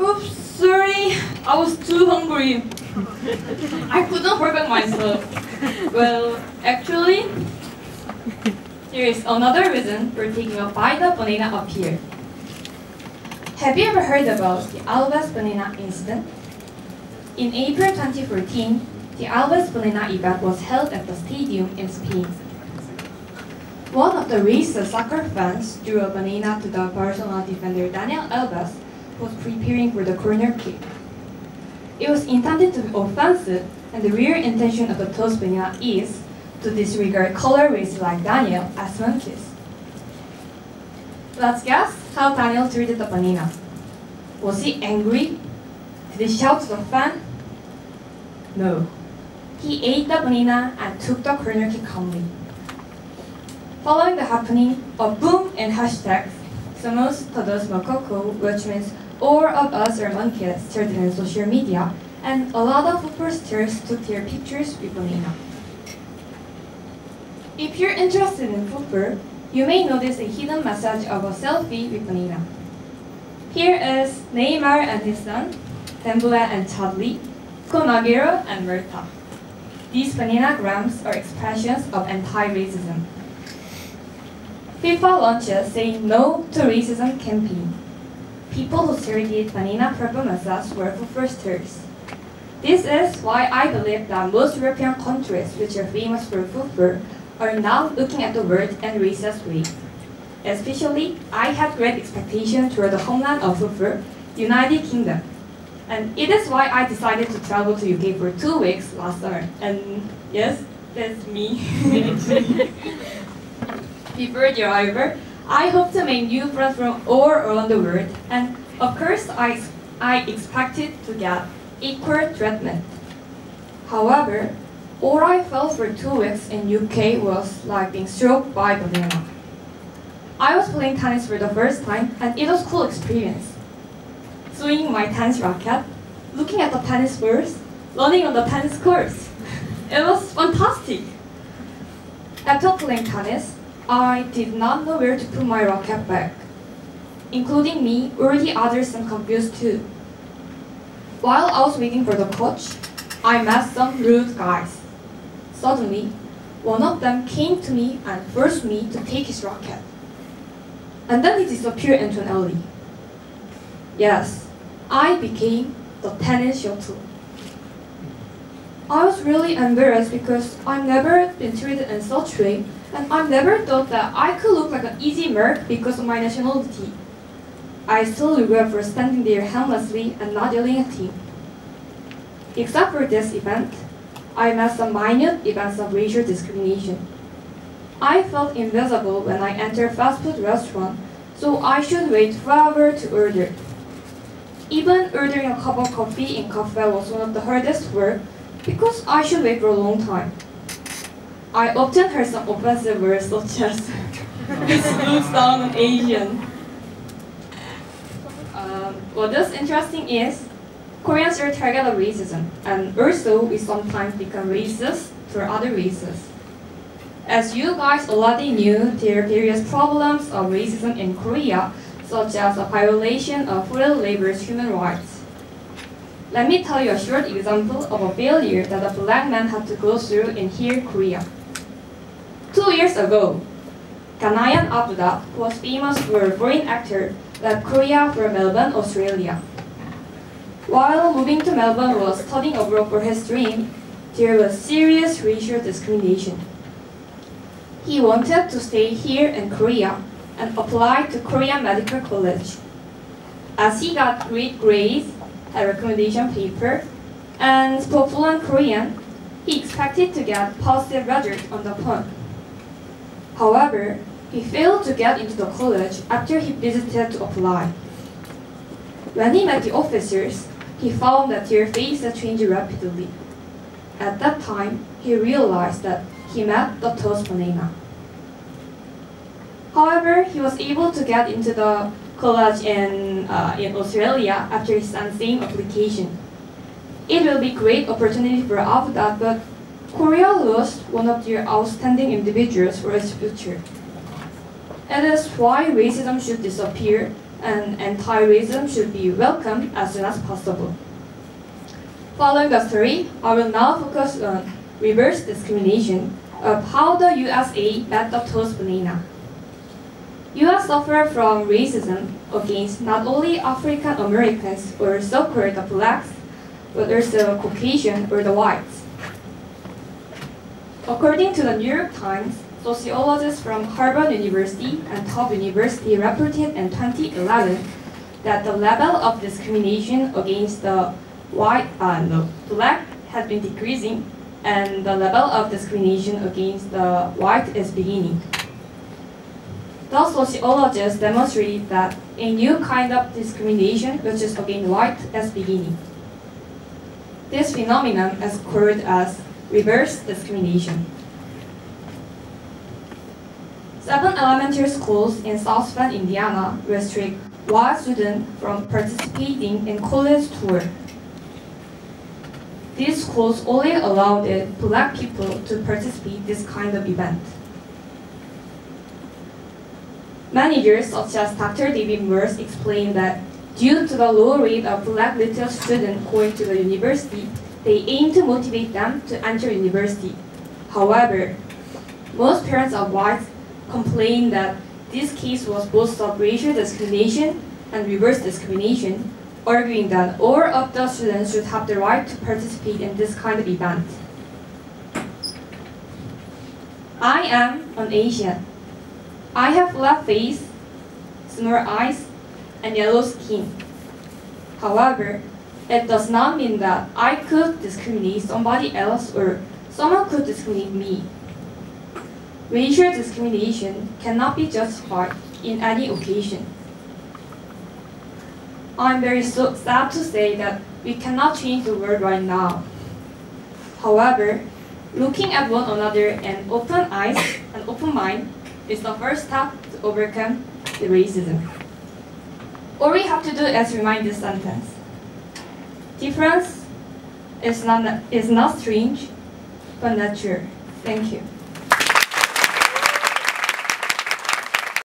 Oops, sorry. I was too hungry. I couldn't prepare myself. Well, actually, there is another reason for taking a bite of banana up here. Have you ever heard about the Alves banana incident? In April 2014, the Alves banana event was held at the stadium in Spain. One of the racist soccer fans threw a banana to the Barcelona defender Daniel Alves, was preparing for the corner kick. It was intended to be offensive, and the real intention of the toast banana is to disregard color races like Daniel as monkeys. Let's guess how Daniel treated the banana. Was he angry? Did he shout to the fan? No. He ate the banana and took the corner kick calmly. Following the happening, a boom in hashtags, Somos todos macaco, which means all of us are monkeys, started in social media, and a lot of football stars took their pictures with banana. If you're interested in football, you may notice a hidden message of a selfie with banana. Here is Neymar and his son, Dembele and Chadli, Kun Agüero and Murta. These bananagrams are expressions of anti-racism. FIFA launches say no to racism campaign. People who started banana performances were football stars. This is why I believe that most European countries which are famous for football are now looking at the world in racist way. Especially, I had great expectations toward the homeland of football, United Kingdom. And it is why I decided to travel to UK for two weeks last summer. And yes, that's me. Before the arrival, I hope to make new friends from all around the world. And of course, I, I expected to get equal treatment. However, all I felt for two weeks in UK was like being struck by a banana. I was playing tennis for the first time and it was a cool experience. Swinging my tennis racket, looking at the tennis balls, running on the tennis courts. It was fantastic. After playing tennis, I did not know where to put my racket back. Including me, all the others seemed confused too. While I was waiting for the coach, I met some rude guys. Suddenly, one of them came to me and forced me to take his racket. And then he disappeared into an alley. Yes, I became the tennis shuttle. I was really embarrassed because I've never been treated in such way and I never thought that I could look like an easy mark because of my nationality. I still regret for standing there harmlessly and not yelling at him. Except for this event, I met some minute events of racial discrimination. I felt invisible when I entered fast food restaurant, so I should wait forever to order. Even ordering a cup of coffee in cafe was one of the hardest work because I should wait for a long time. I often heard some offensive words such as looks down on Asian. Um, what is interesting is Koreans are target of racism, and also we sometimes become racist for other races. As you guys already knew, there are various problems of racism in Korea, such as a violation of foreign labor's human rights. Let me tell you a short example of a failure that a black man had to go through in here, Korea. Two years ago, Kanayan Abduda, was famous for a foreign actor, left Korea for Melbourne, Australia. While moving to Melbourne while studying abroad for his dream, there was serious racial discrimination. He wanted to stay here in Korea and apply to Korean Medical College. As he got great grades, a recommendation paper, and spoke fluent Korean, he expected to get positive result on the phone. However, he failed to get into the college after he visited to apply. When he met the officers, he found that their faces changed rapidly. At that time, he realized that he met toast banana. However, he was able to get into the college in, uh, in Australia after his same application. It will be great opportunity for Avda, but Korea lost one of their outstanding individuals for its future. It is why racism should disappear, and anti-racism should be welcomed as soon as possible. Following the story, I will now focus on reverse discrimination of how the USA met the toast banana. US suffered from racism against not only African Americans or so-called the blacks, but also Caucasian or the whites. According to the New York Times, sociologists from Harvard University and Tufts University reported in 2011 that the level of discrimination against the white, uh, no, black has been decreasing and the level of discrimination against the white is beginning. The sociologists demonstrate that a new kind of discrimination, which is against white, is beginning. This phenomenon is called as reverse discrimination. Seven elementary schools in South Bend, Indiana restrict white students from participating in college tour. These schools only allowed black people to participate in this kind of event. Managers such as Dr. David Morse explained that due to the low rate of black little students going to the university, they aim to motivate them to enter university. However, most parents of whites complain that this case was both sub-racial discrimination and reverse discrimination, arguing that all of the students should have the right to participate in this kind of event. I am an Asian. I have flat face, small eyes, and yellow skin. However, it does not mean that I could discriminate somebody else or someone could discriminate me. Racial discrimination cannot be justified in any occasion. I'm very so sad to say that we cannot change the world right now. However, looking at one another and open eyes and open mind is the first step to overcome the racism. All we have to do is remind this sentence. Difference is not, is not strange, but natural. Thank you.